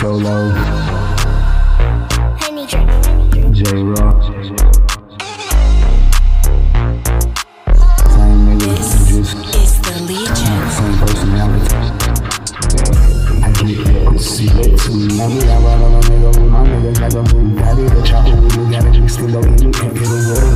Solo, J Rock. Same nigga, just It's the Legion. same personality. I get that pussy lit to me. I ride on a nigga with my niggas like a Bugatti. The chopper with gotta drink still in it. Can't get a water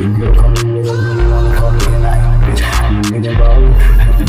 me nigga. Really wanna call me, and I ain't a bitch. I'm a nigga ballin'.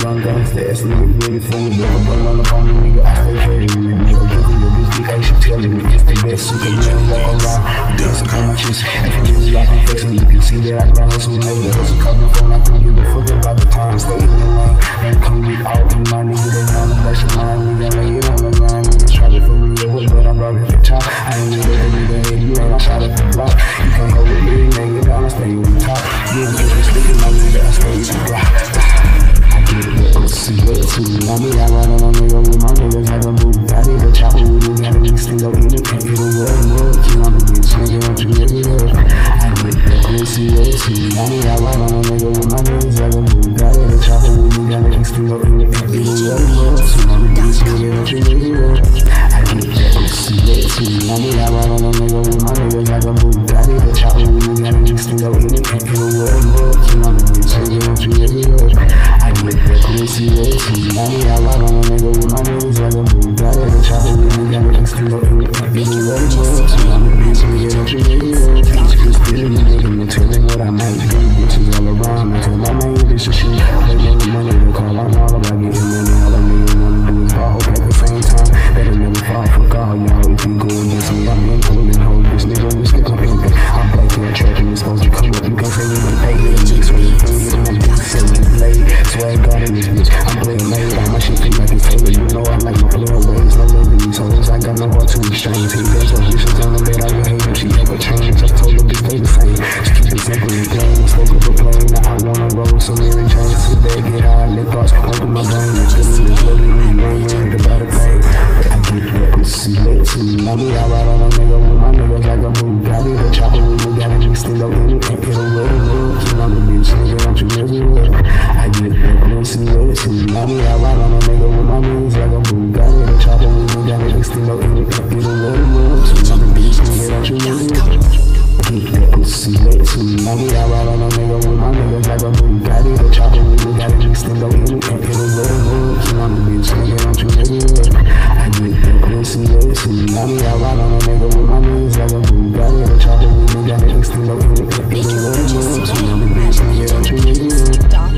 Young gangsta, ass nigga, really for me. Never burn on the phone, nigga. I stay crazy, nigga. Nigga, give me your bitch, dick, I should tell you. It's the best, you can never walk around. Dancing on my chest, if I'm really like I'm flexing, you can see that I got hustle, nigga. The hustle call my phone, it, pussy to me. I mean, I ride on a nigga with my niggas like a Bugatti. The chopper with me, got a nigga still up in it. Can't get a word, word. You on the bitch, nigga, you get it up. I get that pussy lit to me. I mean, I ride on a nigga with my niggas like a Bugatti. The chopper with me, got a nigga still up in it. Can't get a word, word. You on the bitch, nigga, you get it up. I get that pussy lit to me. I mean, I ride on a nigga with my niggas like a Bugatti. The chopper with me, got a nigga still up in it. Can't get a word, word. You on the bitch, nigga, you get it up. Up in it. Can't get a word, word. You on to restrain. Take that so bitches on the bed, I would hate if she ever change. Just told her bitch stay the same. Just keep it simple and plain. Spoke up a plane, now I wanna roll Mary Jane. Sit back, get high, let thoughts open my brain. It's good in this ain't worried about a thing. I get that pussy lit to me. I mean, I ride on a nigga with my niggas like a Bugatti. The chopper me, got a nigga still up in it. Can't sleep. I get out right on a nigga with my niggas like a booty. Got it, chopper with me, got it, just stand up in it. And it'll go to move, I'm a bitch, nigga, don't you nigga. I get the pussy, that sleep. I get out right on a nigga with my niggas like a booty. Got it, chopper with me, got it, just stand up in it. And it'll go to move, I'm a bitch, nigga, don't you nigga.